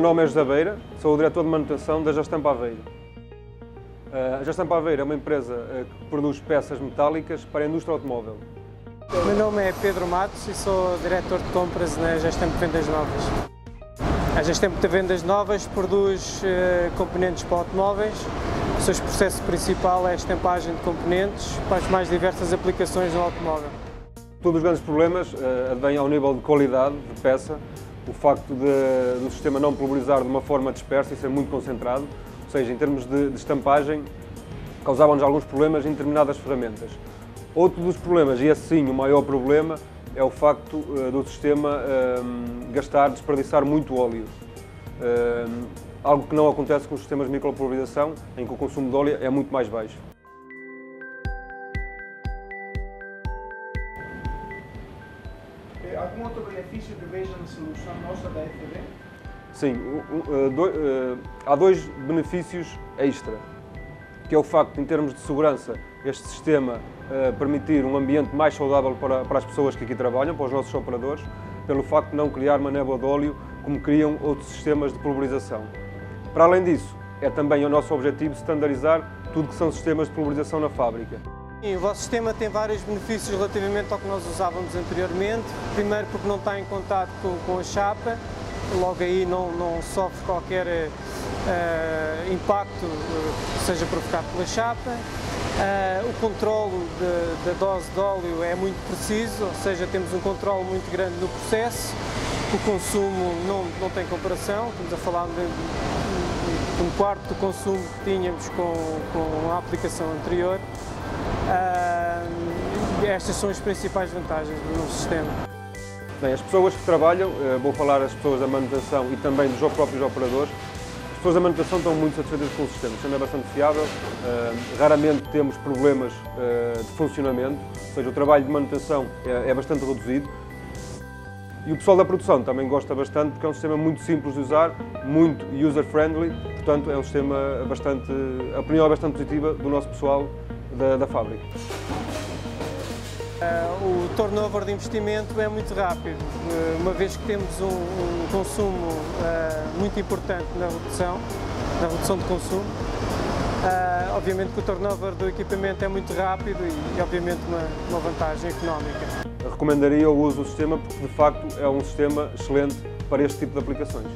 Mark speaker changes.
Speaker 1: nome é José Beira, sou o diretor de manutenção da Jastampa Aveiro. A Jastampa Aveiro é uma empresa que produz peças metálicas para a indústria automóvel.
Speaker 2: Meu nome é Pedro Matos e sou diretor de compras na Gestempo Vendas Novas. A Gestempo de Vendas Novas produz uh, componentes para automóveis. O seu processo principal é a estampagem de componentes para as mais diversas aplicações no automóvel.
Speaker 1: Todos os grandes problemas advêm ao nível de qualidade de peça, o facto de, do sistema não pulverizar de uma forma dispersa e ser muito concentrado, ou seja, em termos de, de estampagem, causavam-nos alguns problemas em determinadas ferramentas. Outro dos problemas, e esse sim o maior problema, é o facto uh, do sistema uh, gastar, desperdiçar muito óleo. Uh, algo que não acontece com os sistemas de micropulverização, em que o consumo de óleo é muito mais baixo.
Speaker 3: Algum outro benefício que veja na solução nossa da FB?
Speaker 1: Sim, do, há dois benefícios extra, que é o facto, em termos de segurança, este sistema uh, permitir um ambiente mais saudável para, as pessoas que aqui trabalham, para os nossos operadores, pelo facto de não criar uma névoa de óleo como criam outros sistemas de pulverização. Para além disso, é também o nosso objetivo standardizar tudo que são sistemas de pulverização na fábrica.
Speaker 2: O vosso sistema tem vários benefícios relativamente ao que nós usávamos anteriormente. Primeiro porque não está em contato com, a chapa, logo aí não, não sofre qualquer uh, impacto uh, seja provocado pela chapa. Uh, o controlo da dose de óleo é muito preciso, ou seja, temos um controle muito grande no processo. O consumo não, não tem comparação, estamos a falar de, de um quarto do consumo que tínhamos com, com a aplicação anterior. Uh, estas são as principais vantagens do novo sistema.
Speaker 1: Bem, as pessoas que trabalham, uh, vou falar as pessoas da manutenção e também dos próprios operadores, pessoas da manutenção estão muito satisfeitas com o sistema. O sistema é bastante fiável, uh, raramente temos problemas uh, de funcionamento, ou seja, o trabalho de manutenção é, é bastante reduzido. E o pessoal da produção também gosta bastante porque é um sistema muito simples de usar, muito user-friendly, portanto é um sistema bastante, a opinião é bastante positiva do nosso pessoal da, da fábrica.
Speaker 2: Uh, o turnover de investimento é muito rápido, uh, uma vez que temos um, um consumo uh, muito importante na redução, na redução de consumo. obviamente que o turnover do equipamento é muito rápido e, obviamente uma vantagem económica.
Speaker 1: recomendaria o uso do sistema porque de facto é um sistema excelente para este tipo de aplicações.